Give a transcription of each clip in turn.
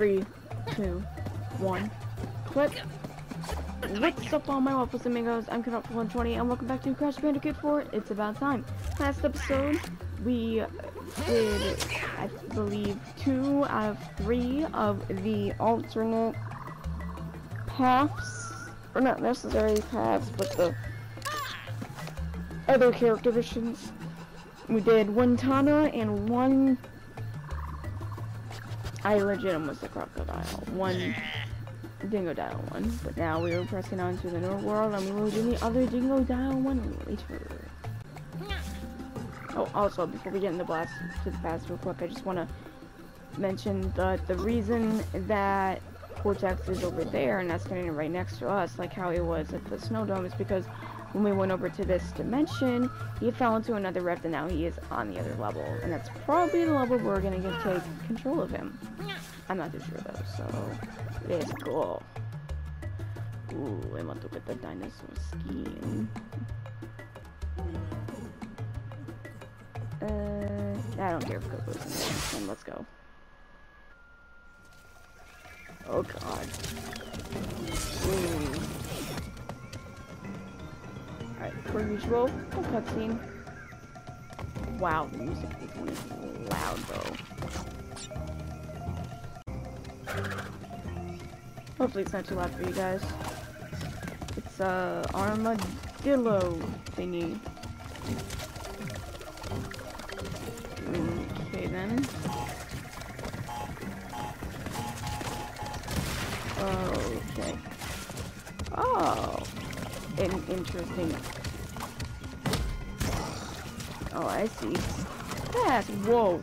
Three, two, one, clip. What's up all my waffles amigos, I'm KidWaffle120 and welcome back to Crash Bandicoot 4, It's About Time. Last episode, we did, I believe, two out of three of the alternate paths, or not necessarily paths, but the other character missions. We did one Tawna and one I legit almost a crocodile. One Dingodile one. But now we are pressing on to the new world and we will do the other Dingodile one later. Oh, also, before we get in the blast to the past real quick, I just want to mention that the reason that Cortex is over there and that's standing right next to us, like how it was at the Snow Dome, is because when we went over to this dimension, he fell into another rift and now he is on the other level. And that's probably the level we're gonna get take control of him. I'm not too sure though, so let's go. Ooh, I want to get the dinosaur skin. Uh, I don't care if Coco's in there. let's go. Oh god. Ooh. Alright, per usual, a cutscene. Wow, the music is really loud though. Hopefully it's not too loud for you guys. It's a uh, armadillo thingy. Okay then. An interesting. Oh, I see. That's whoa.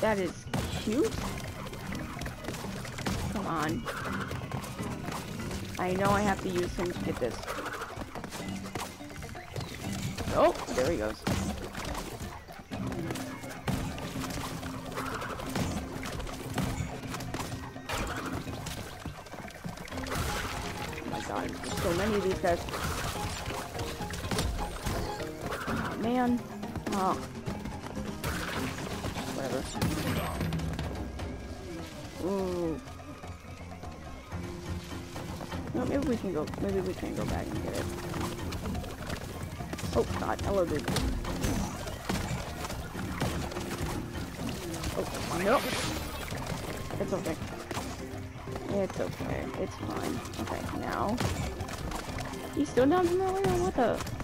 That is cute. Come on. I know I have to use him to get this. Oh, there he goes. Oh my god, so many of these guys. Man. Oh. Whatever. Ooh. No, maybe we can go. Maybe we can go back and get it. Oh God! Hello, dude. Oh no! It's okay. It's okay. It's fine. Okay, now. He's still down from earlier? What the?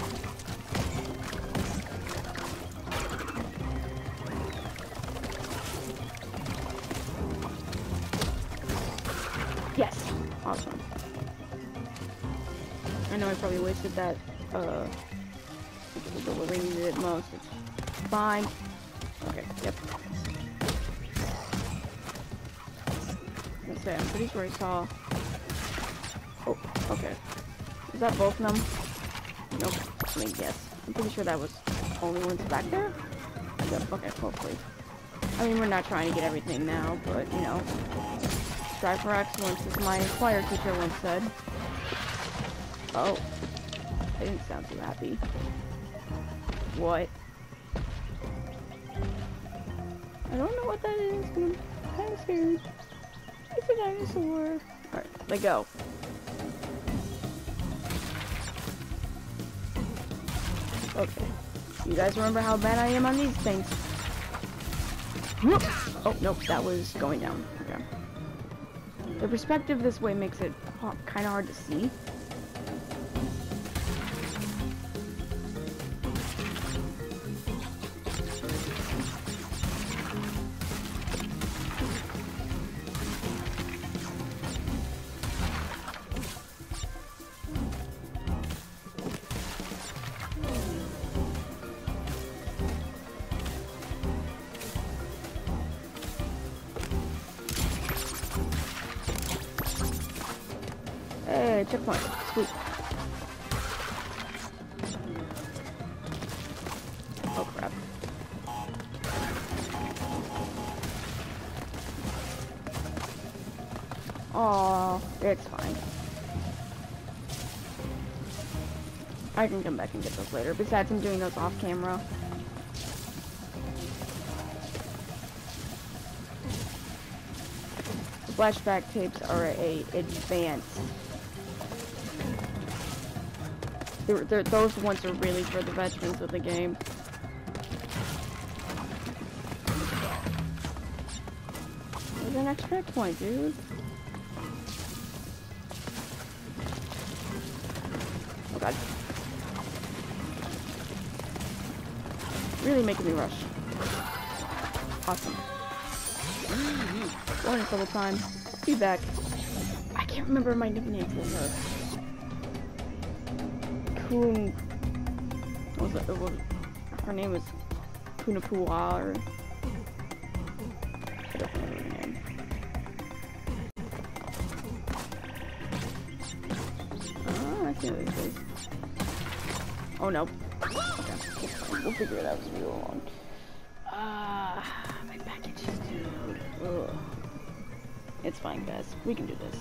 I know I probably wasted that, uh, the we needed it most. It's fine. Okay, yep. Let's say, I'm pretty sure I saw... Oh, okay. Is that both of them? Nope. I mean, yes. I'm pretty sure that was only ones back there? Yep, okay, hopefully. I mean, we're not trying to get everything now, but, you know, strive for excellence, as my choir teacher once said. Oh. I didn't sound too happy. What? I don't know what that is, but I'm kind of scared. It's a dinosaur. Alright, let go. Okay. You guys remember how bad I am on these things. Oh, nope, that was going down. Okay. The perspective this way makes it kind of hard to see. Oh, it's fine. I can come back and get those later. Besides, I'm doing those off camera. flashback tapes are a advance. They're, they're, those ones are really for the veterans of the game. There's an extra point, dude? God. Really making me rush. Awesome. Bonus double time. Be back. I can't remember my nickname for her. What was it? Her name was Kunapua or. Oh no. We'll figure it out as we go along. Ah, my package, dude. It's fine, guys. We can do this.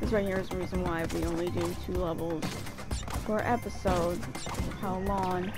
This right here is the reason why we only do two levels per episode. How long?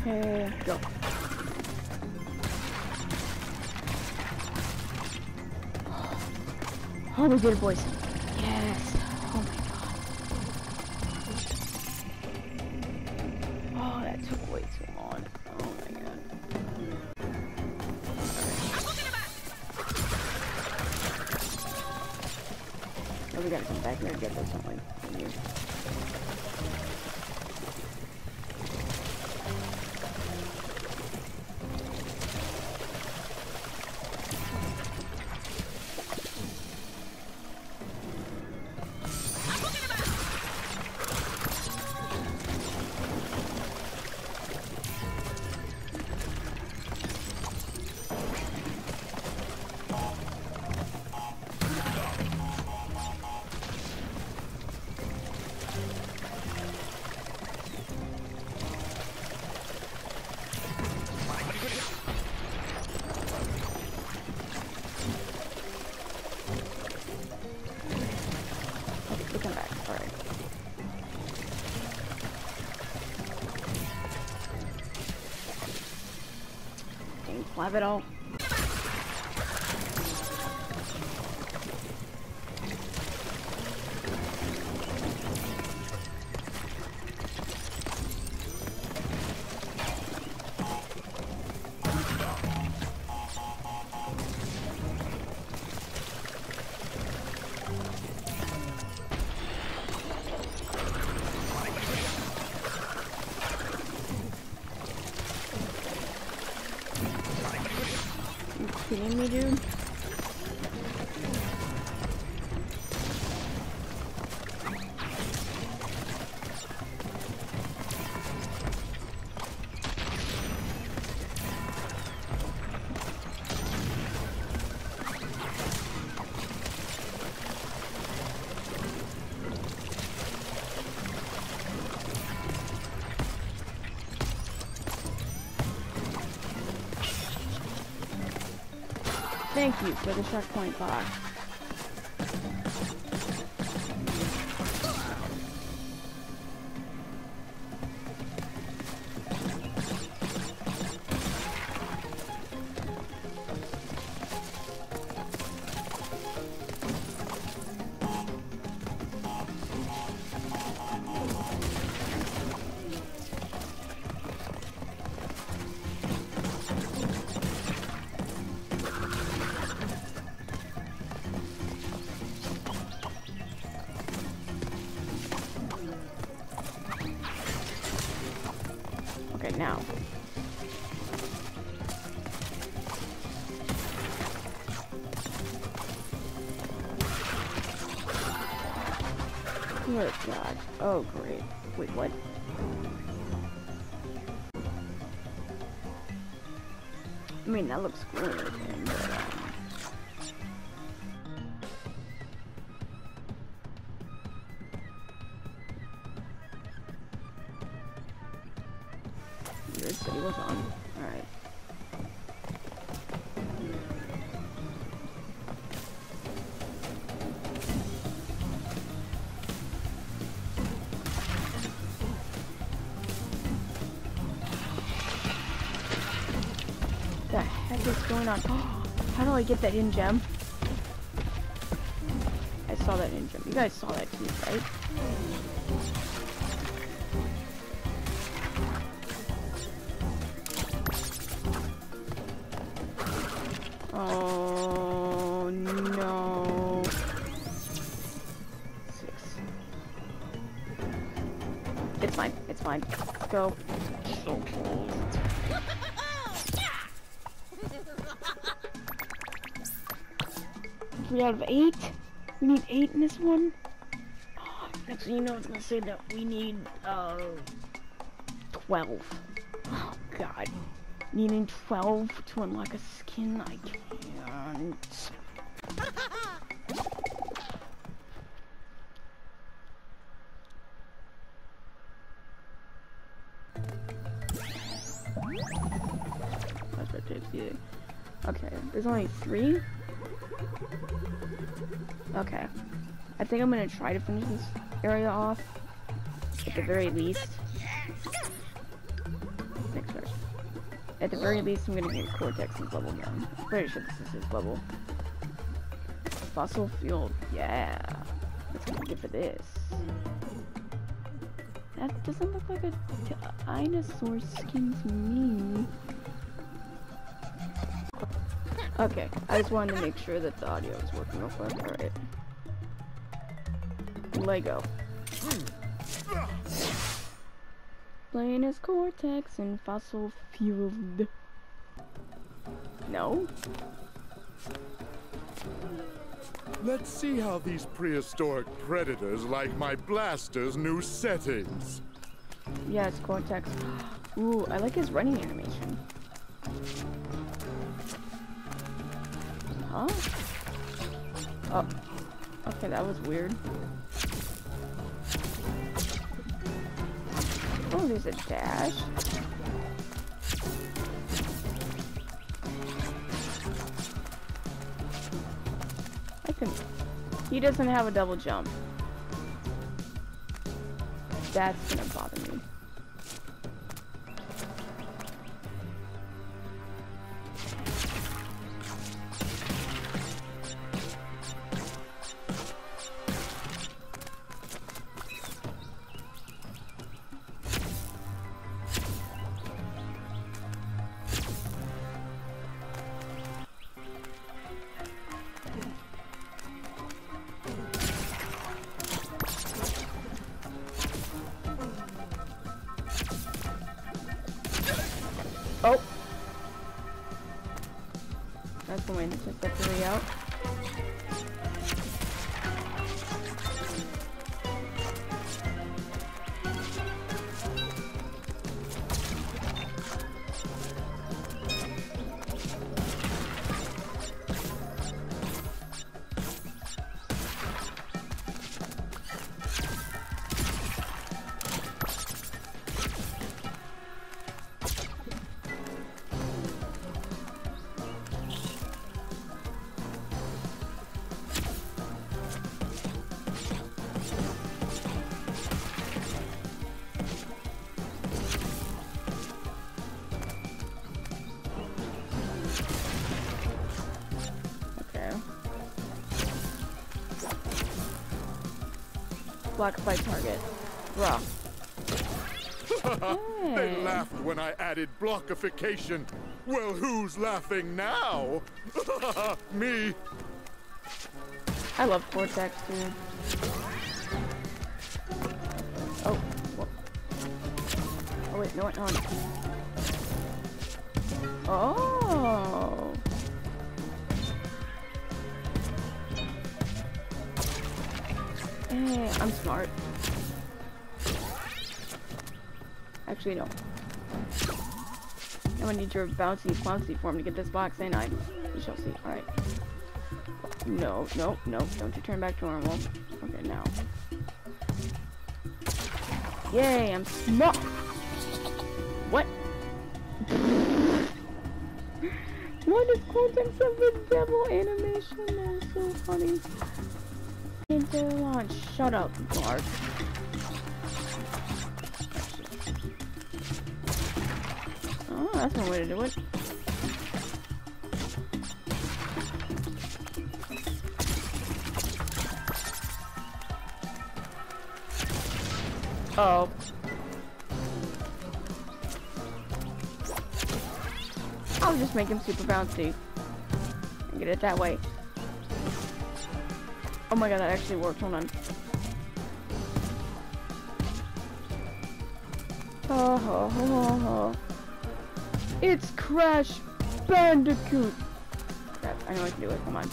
Okay, go. Oh, we did it, boys. Flab it all. Me, dude? You for the checkpoint box. Now. Good God. Oh, great. Wait, what? I mean, that looks good, get that in gem? One? Oh, next thing you know, it's gonna say that we need, uh, 12. Oh, God. Needing 12 to unlock a skin? I can't. Okay, there's only three? Okay. I think I'm gonna try to finish this area off. At the very least. Next. At the very least, I'm gonna get Cortex's level down. Pretty sure this is his level. Fossil fuel, yeah. Let's gonna get for this. That doesn't look like a dinosaur skin to me. Okay, I just wanted to make sure that the audio is working real quick. Alright. Lego. Playing as Cortex and fossil fueled. No? Let's see how these prehistoric predators like my blaster's new settings. Yeah, it's Cortex. Ooh, I like his running animation. Huh? Oh. Okay, that was weird. A dash. I can... He doesn't have a double jump. That's gonna bother me. Block by target. Bruh. they laughed when I added blockification. Well, who's laughing now? Me. I love Cortex, dude. Oh. wha- Oh, wait, no, wait, no. Oh. Hey, I'm smart. Actually, no. I'm gonna need your bouncy bouncy form to get this box in. I we shall see. Alright. No, no, no, don't you turn back to normal. Okay, now. Yay, I'm smart! What? what is Cortex of the Devil animation? That is so funny. Into launch. Shut up, Mark. Oh, that's one way to do it. Oh. I'll just make him super bouncy. And get it that way. Oh my god, that actually worked. Hold on. Ha ha ha ha. It's Crash Bandicoot! Crap, I know I can do it. Come on.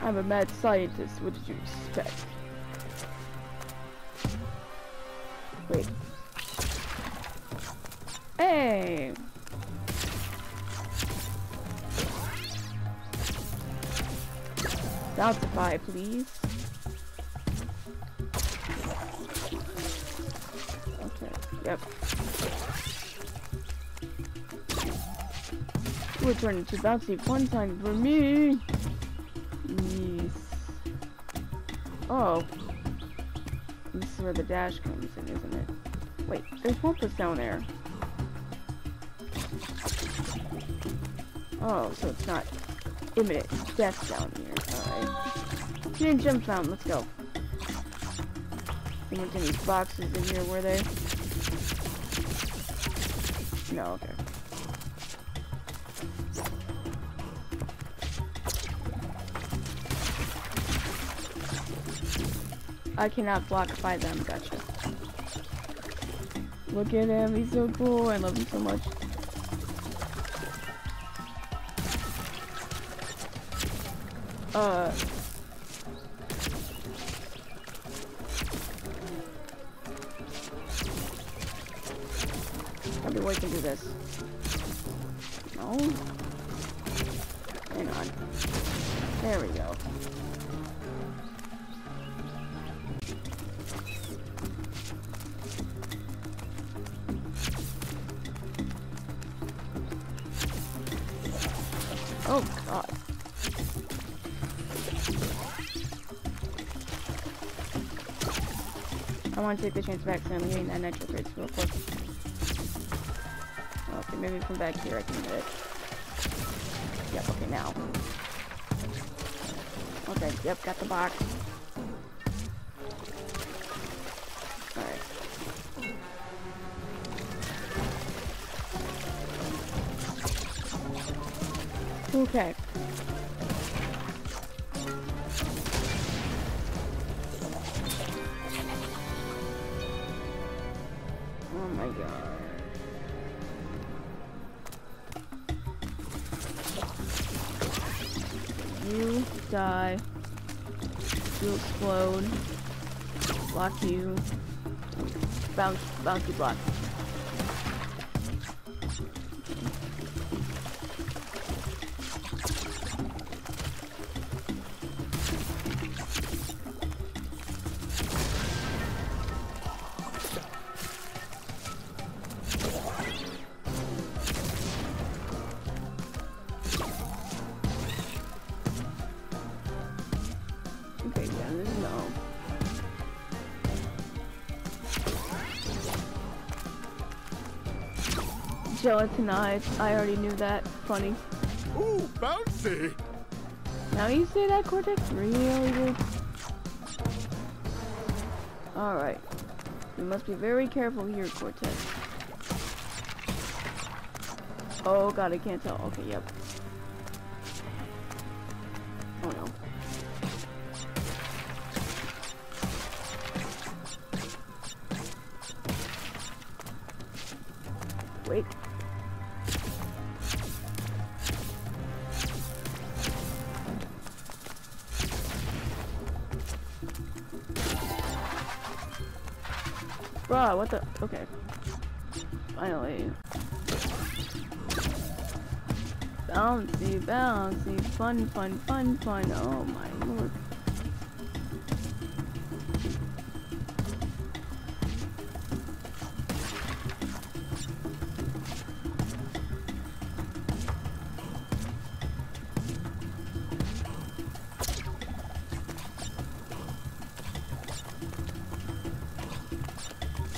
I'm a mad scientist. What did you expect? Hey! Bountify, please. Okay, yep. We're turning to bouncy fun time for me. Yes. Oh. This is where the dash comes in, isn't it? Wait, there's Wumpus down there. Oh, so it's not imminent death down here. Alright. Hidden gem fountain, let's go. Think there's any boxes in here, were there? No, okay. I cannot block by them, gotcha. Look at him, he's so cool, I love him so much. Uh... Tell me we can do this. No? Hang on. There we go. Want to take the chance back so I'm getting that nitro crates real quick. Okay, maybe from back here I can get it. Yep, okay, now. Okay, yep, got the box. Alright. Okay. Block you. Bounce, bouncy block. Gelatinized. I already knew that. Funny. Ooh, bouncy! Now you say that, Cortex? Really, good. Alright. We must be very careful here, Cortex. Oh god, I can't tell. Okay, yep. Fun, fun, fun, fun. Oh my lord.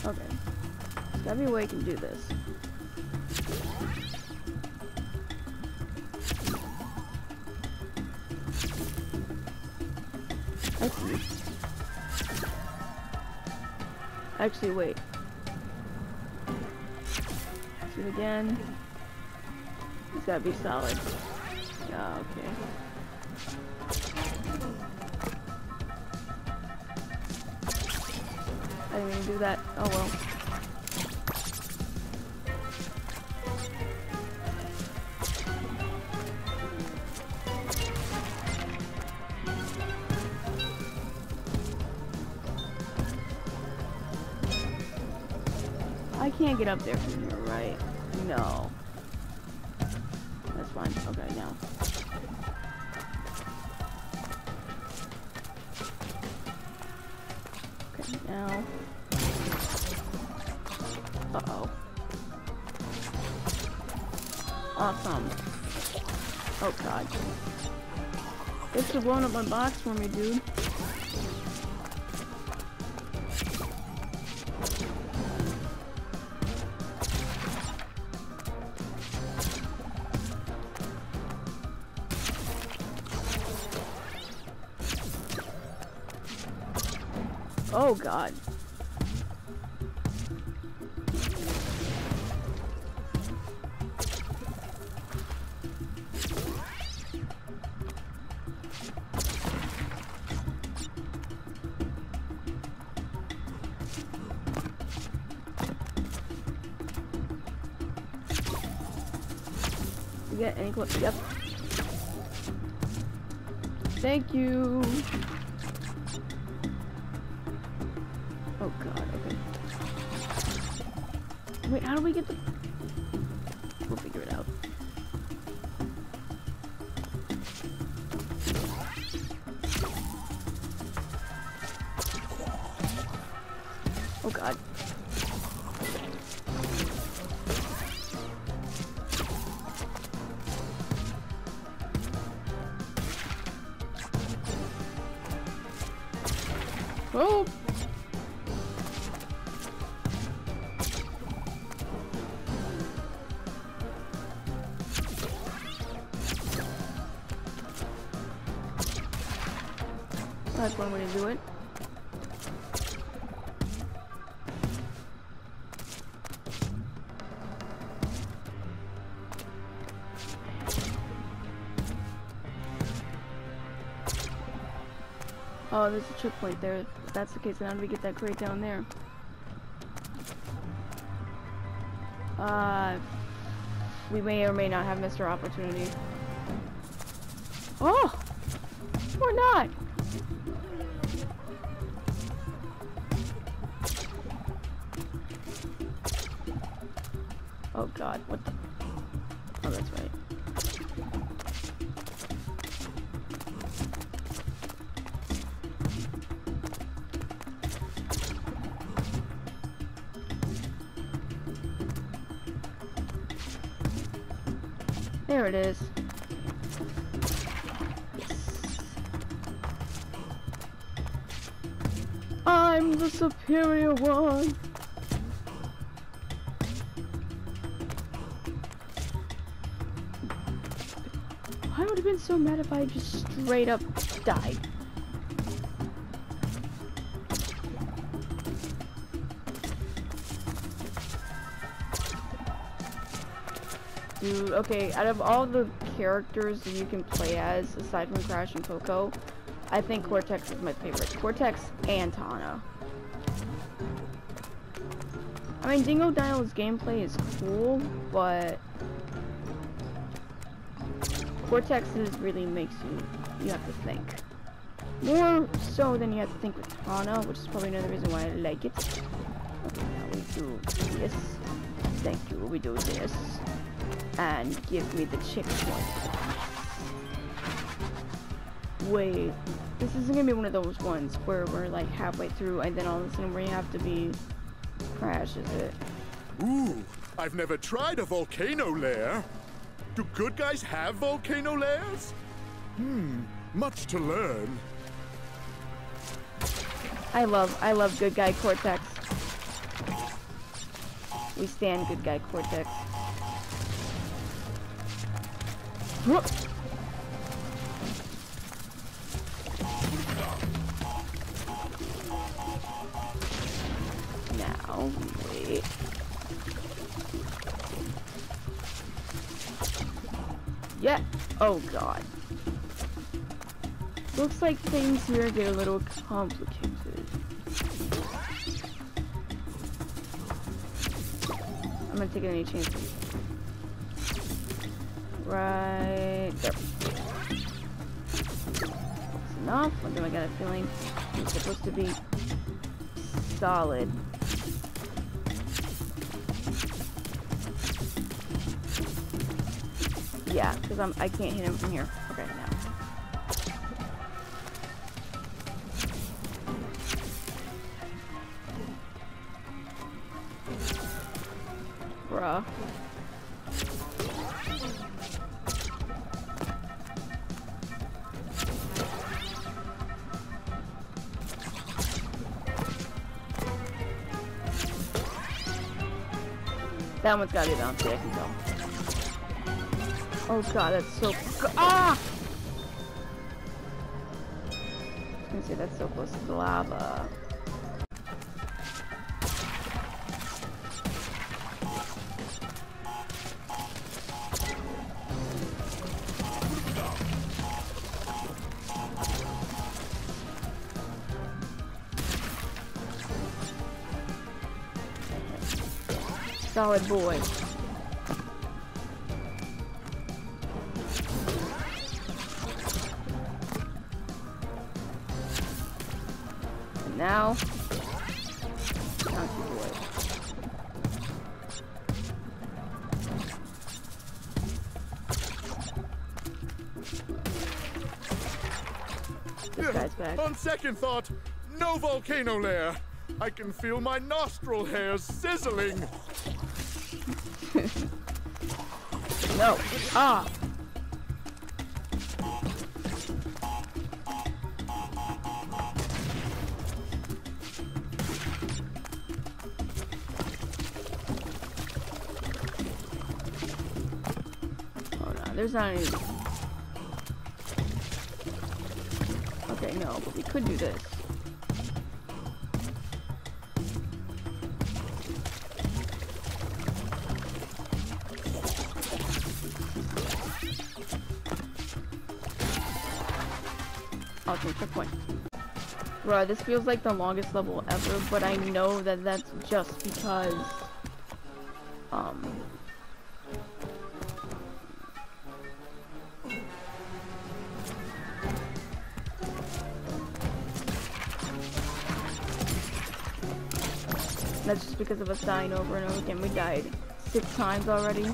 Okay. There's gotta be a way I can do this. Actually, wait. See it again. It's gotta be solid. Yeah, okay. I didn't even do that. Oh well. Get up there from here, right? No. That's fine. Okay, now. Okay, now. Uh-oh. Awesome. Oh god. It's blowing up my box for me, dude. Oh god. You get clo- Yep. Thank you. There's a checkpoint there. If that's the case, then how do we get that crate down there? Uh, we may or may not have missed our opportunity. Oh! Or not! Oh god, what the? it is. I'm the superior one. I would have been so mad if I just straight up died. Dude, okay, out of all the characters that you can play as, aside from Crash and Coco, I think Cortex is my favorite. Cortex and Tawna. I mean, Dingo Dingodile's gameplay is cool, but Cortex's really makes you, you have to think. More so than you have to think with Tawna, which is probably another reason why I like it. Okay, now we do this. Thank you, we do this. And give me the checkpoint. Wait, this isn't gonna be one of those ones where we're like halfway through and then all of a sudden we have to be crash, is it? Ooh, I've never tried a volcano lair. Do good guys have volcano lairs? Hmm, much to learn. I love, I love good guy Cortex. We stand good guy Cortex. Now, wait. Yeah. Oh god. Looks like things here get a little complicated. I'm not taking any chances. Right there. That's enough. Do I got a feeling? It's supposed to be solid. Yeah, because I can't hit him from here. That one's gotta be bouncy, I can tell. Oh god, that's so ah! I was gonna say that's so close to the lava. Solid boy. And now, boy. This guy's back. On second thought, no volcano lair. I can feel my nostril hairs sizzling. No. Ah. Hold on, there's not any. Okay, no, but we could do this. Checkpoint. Bruh, this feels like the longest level ever, but I know that that's just because, um, that's just because of us dying over and over again. We died six times already.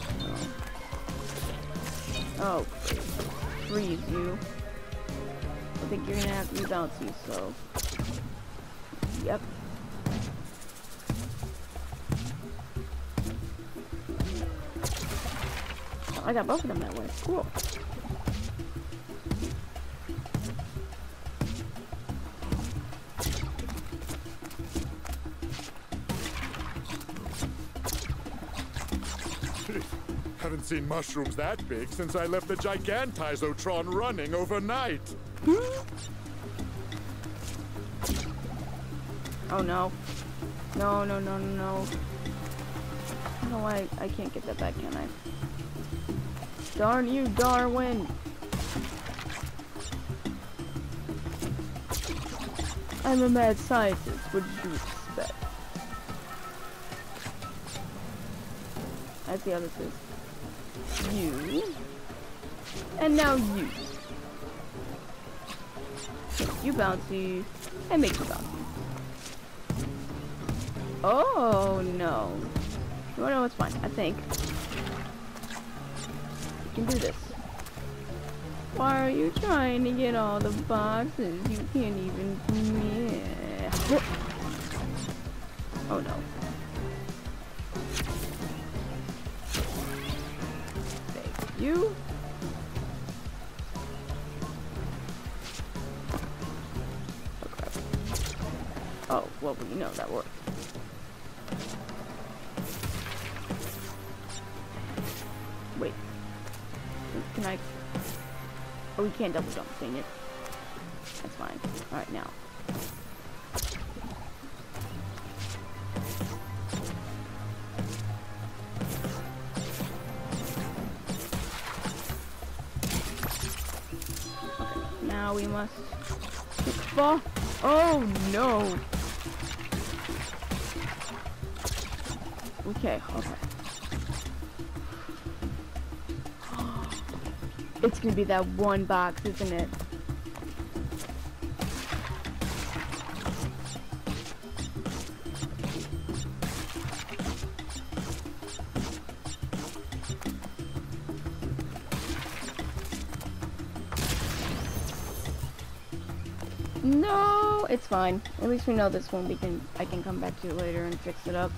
Oh, freeze you. I think you're gonna have to be bouncy, so. Yep. Oh, I got both of them that way. Cool. Haven't seen mushrooms that big since I left the Gigantizotron running overnight. Hmm? Oh no. No, no, no, no, no. I don't know why I can't get that back, can I? Darn you, Darwin! I'm a mad scientist. What did you expect? I see how this is. You. And now you. You bouncy. And make you bouncy. Oh, no. You wanna know what's fine? I think. You can do this. Why are you trying to get all the boxes? You can't even... Oh no. Thank you. Double jump, dang it. Be that one box, isn't it? No, it's fine. At least we know this one we can I can come back to later and fix it up.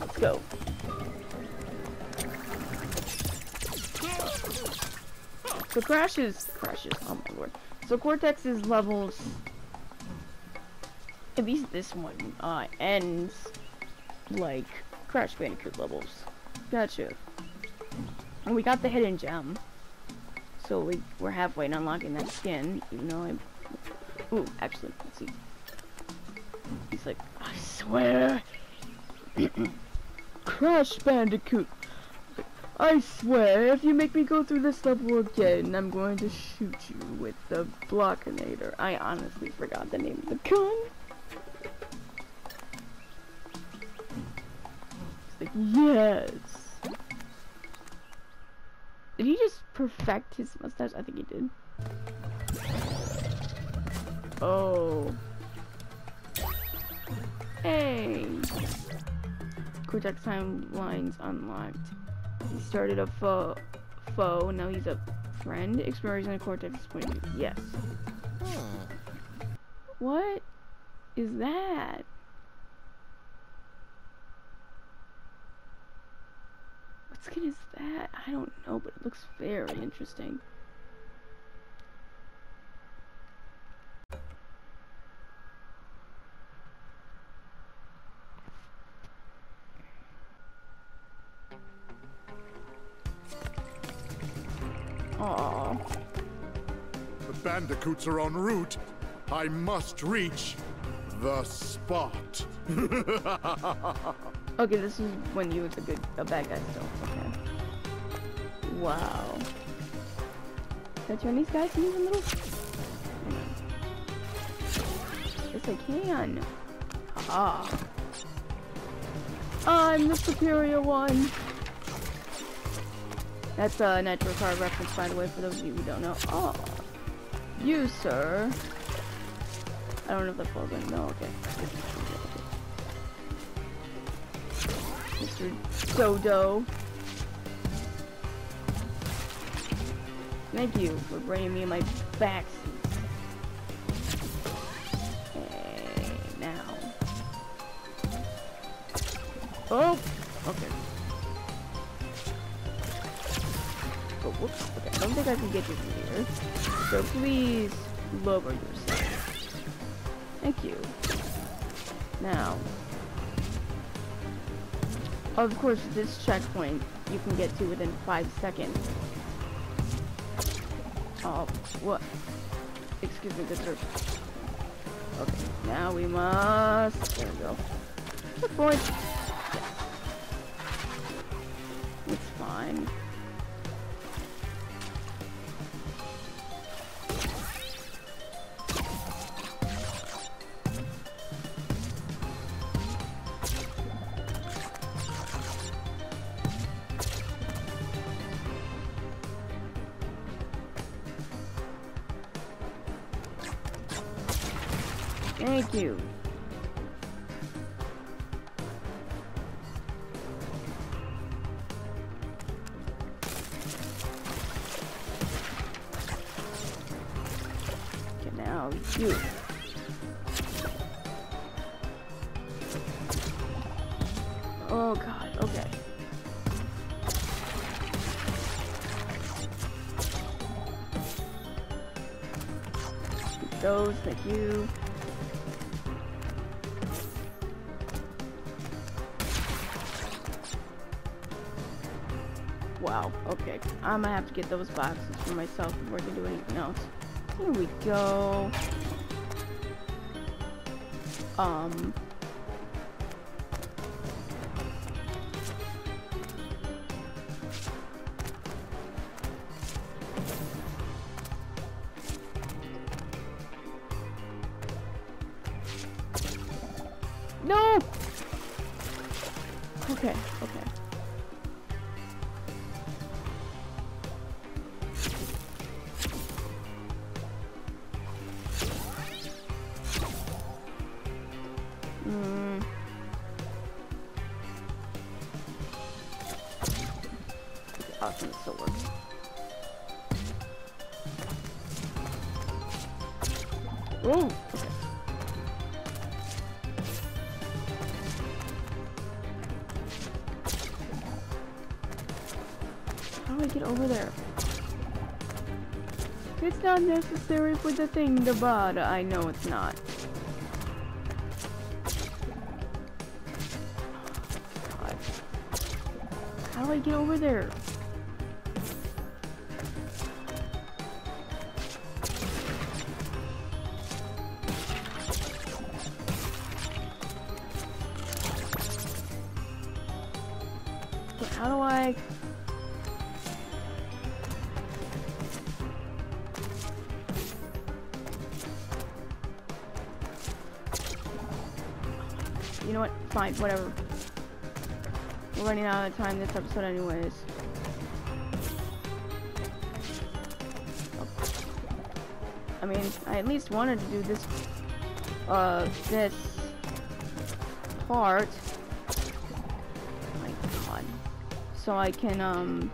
Let's go. So crashes crashes, oh my lord. So Cortex's levels at least this one uh ends like Crash Bandicoot levels. Gotcha. And we got the hidden gem. So we, we're halfway in unlocking that skin, even though I... Ooh, actually, let's see. He's like, I swear! Crash Bandicoot! I swear, if you make me go through this level again, I'm going to shoot you with the Blockinator. I honestly forgot the name of the gun. It's like, yes! Did he just perfect his mustache? I think he did. Oh. Hey! Cortex timelines unlocked. He started a foe, foe, now he's a friend. Experiencing a Cortex point of view. Yes. What is that? What skin is that? I don't know, but it looks very interesting. Are en route. I must reach the spot. Okay, this is when you was a good, a bad guy still. Okay. Wow. Can I turn these guys into middle? Yes, I can. Ah. I'm the superior one. That's a Nitro Kart reference, by the way, for those of you who don't know. Oh. You, sir. I don't know if that falls in. No, okay. Mr. Dodo. Thank you for bringing me my back Okay, now. Oh! So please lower yourself. Thank you. Now. Of course, this checkpoint you can get to within five seconds. Oh, what? Excuse me, good sir. Okay, now we must. There we go. Good boy. It's fine. Get those boxes for myself before I can do anything else. Here we go. Um. No! Okay, okay. Not necessary for the thing to bother. I know it's not. God. How do I get over there? Whatever. We're running out of time this episode anyways. I mean, I at least wanted to do this, uh, this part. Oh my god. So I can, um...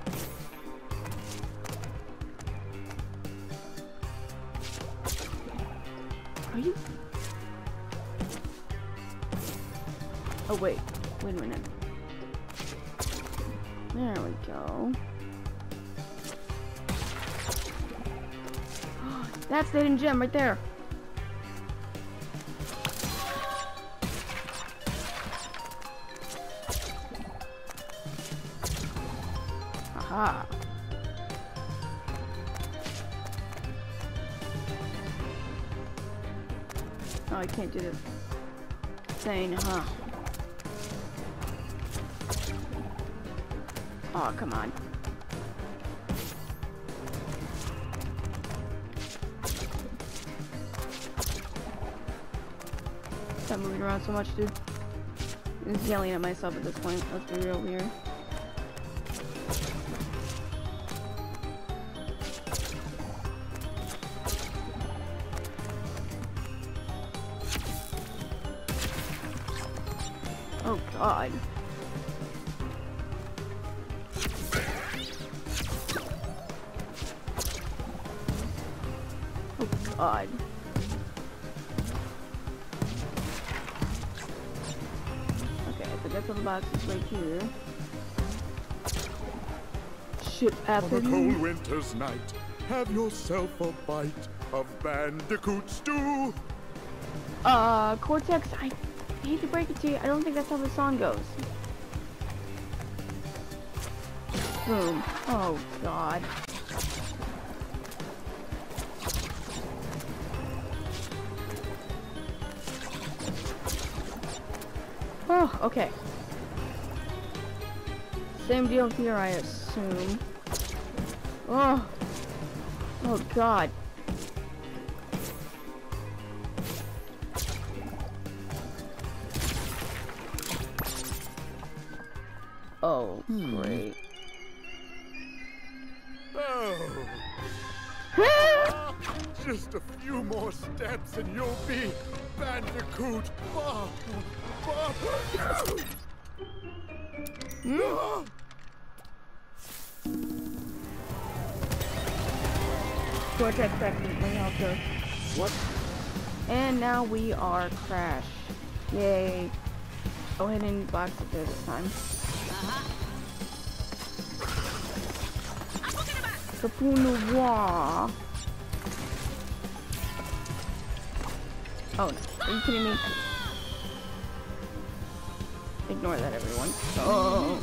gem right there. I'm just yelling at myself at this point. Let's be real here. Oh god. Oh god. the next on the box is right here. Shit after On a cold winter's night, have yourself a bite of bandicoot stew. Uh, Cortex, I hate to break it to you, I don't think that's how the song goes. Boom. Oh, God. Okay. Same deal here, I assume. Oh. Oh, God. Oh, hmm. great. Oh. Just a few more steps and you'll be Bandicoot Whoops. And now we are Crash. Yay. Go ahead and box it there this time. Capunoir. Oh no. Are you kidding me? Ignore that, everyone. Oh.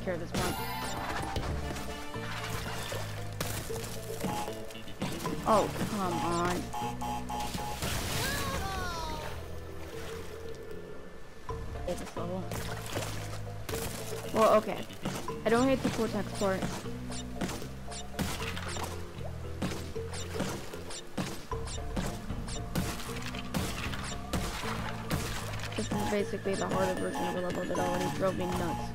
Don't care this point. Oh, come on. This level. Well, okay. I don't hate the cortex port. This is basically the harder version of a level that already drove me nuts.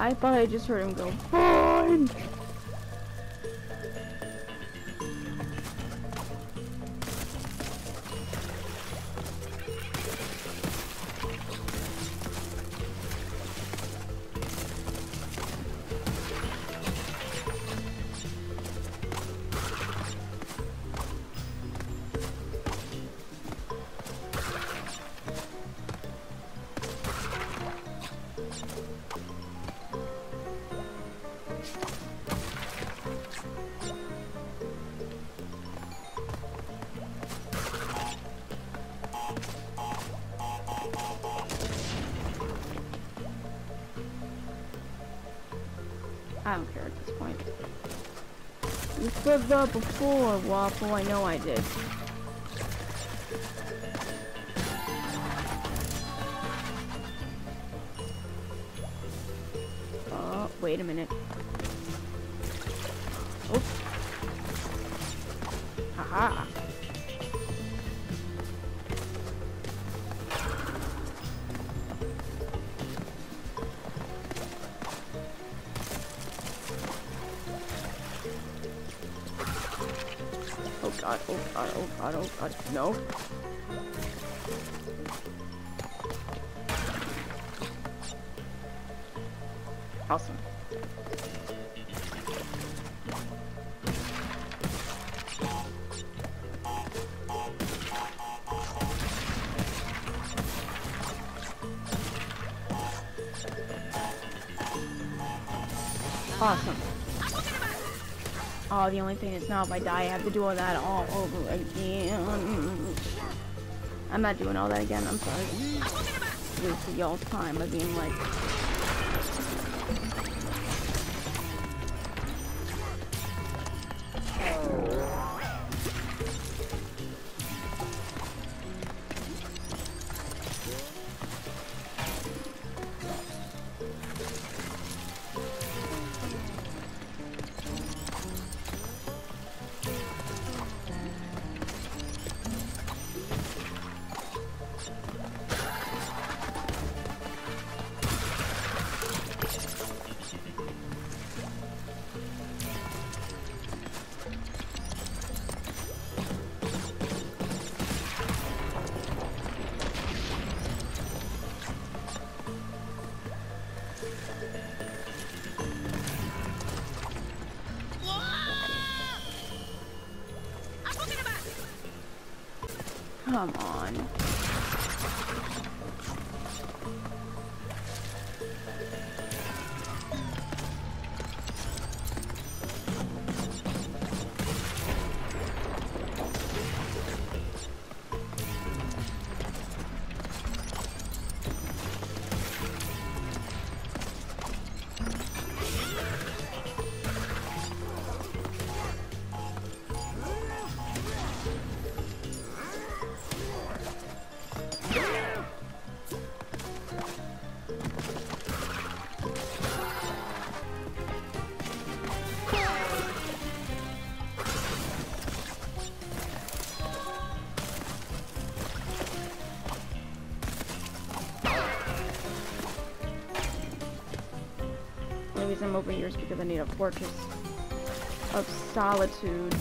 I thought I just heard him go! That before, Waffle. I know I did. God, no. Awesome. Awesome. Oh, the only thing is now if I die, I have to do all that all over again. I'm not doing all that again. I'm sorry. Wasted y'all's time by being like. Reason over here is because I need a fortress of solitude.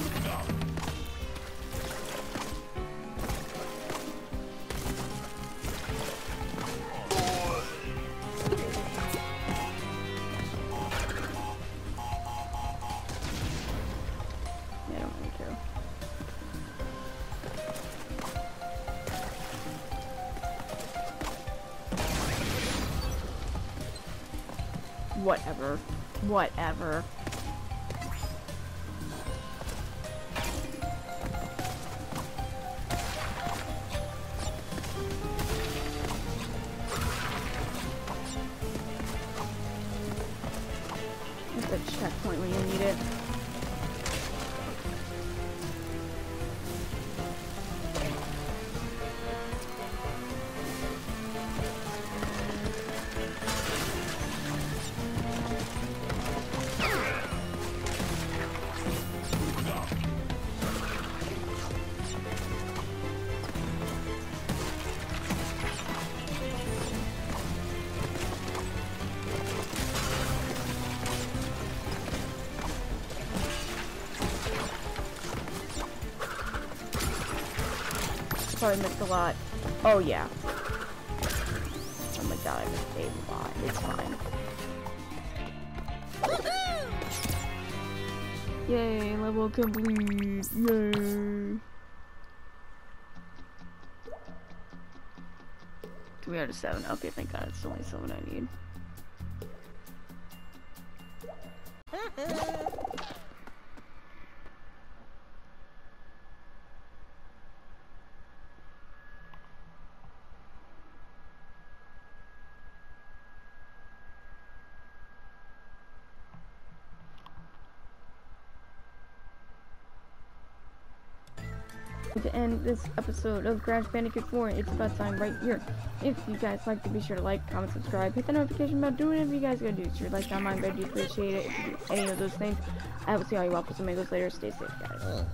Whatever. Probably missed a lot. Oh yeah. Oh my god, I missed a lot. It's fine. Yay, level complete. Yay. Three out of seven. Okay, thank god. It's the only seven I need. End this episode of Crash Bandicoot 4. It's about time right here. If you guys like to be sure to like, comment, subscribe, hit the notification bell, do whatever you guys gotta do. Sure, like, down mine, but I do appreciate it if you do any of those things. I will see all you waffles and mangoes later. Stay safe, guys.